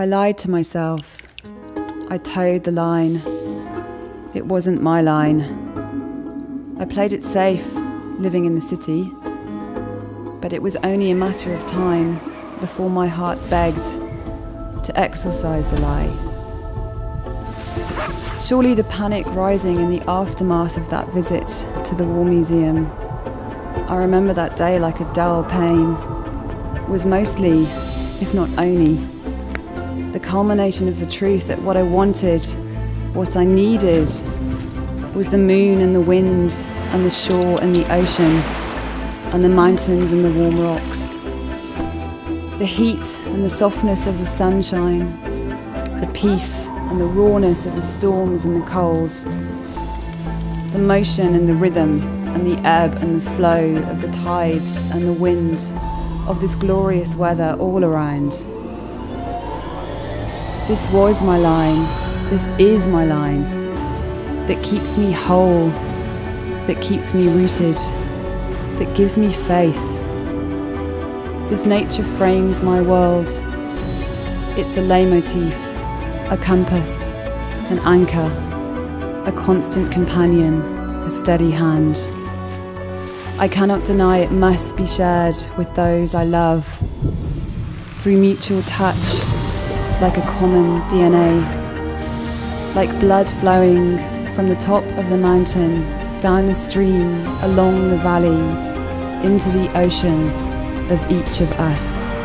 I lied to myself. I towed the line. It wasn't my line. I played it safe, living in the city. But it was only a matter of time before my heart begged to exorcise the lie. Surely the panic rising in the aftermath of that visit to the War Museum, I remember that day like a dull pain, was mostly, if not only, the culmination of the truth that what I wanted, what I needed, was the moon and the wind and the shore and the ocean and the mountains and the warm rocks. The heat and the softness of the sunshine, the peace and the rawness of the storms and the cold, the motion and the rhythm and the ebb and the flow of the tides and the wind of this glorious weather all around. This was my line, this is my line, that keeps me whole, that keeps me rooted, that gives me faith. This nature frames my world. It's a leitmotif, a compass, an anchor, a constant companion, a steady hand. I cannot deny it must be shared with those I love through mutual touch like a common DNA, like blood flowing from the top of the mountain, down the stream, along the valley, into the ocean of each of us.